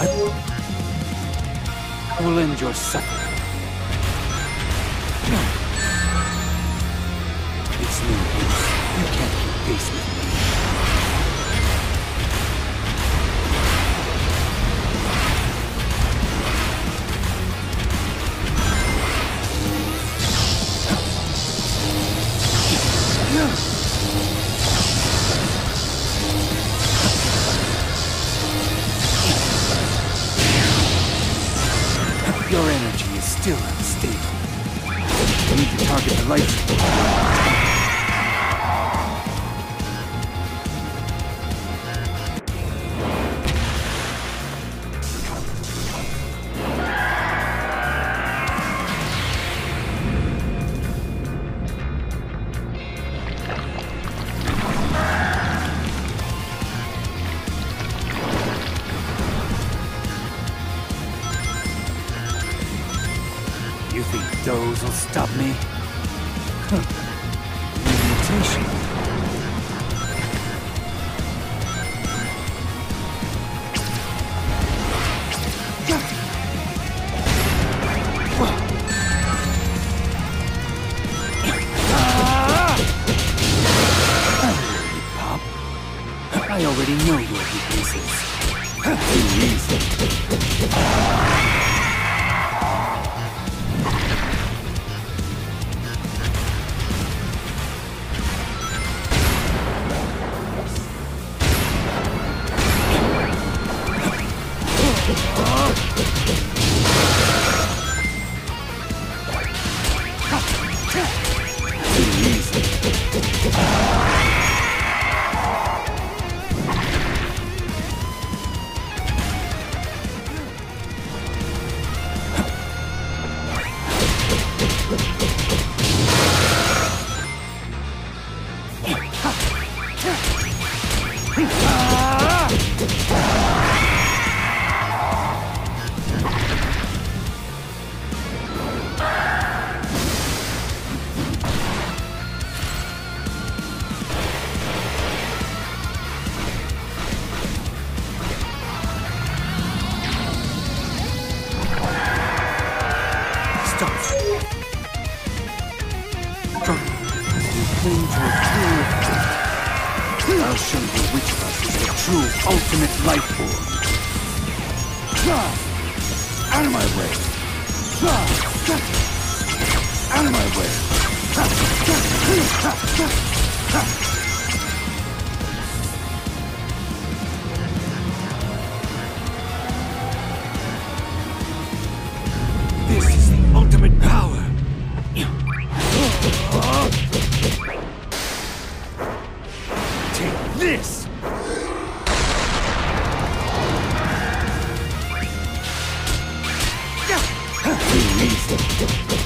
I will end your suffering. It's no use. You can't keep pace with me. Target the. You think those will stop me? Mutation. Ah! Pop. I already know your weaknesses. Too easy. I'll show you which of us is the true ultimate life form. Out of my way. Out power. Take this! Too easy.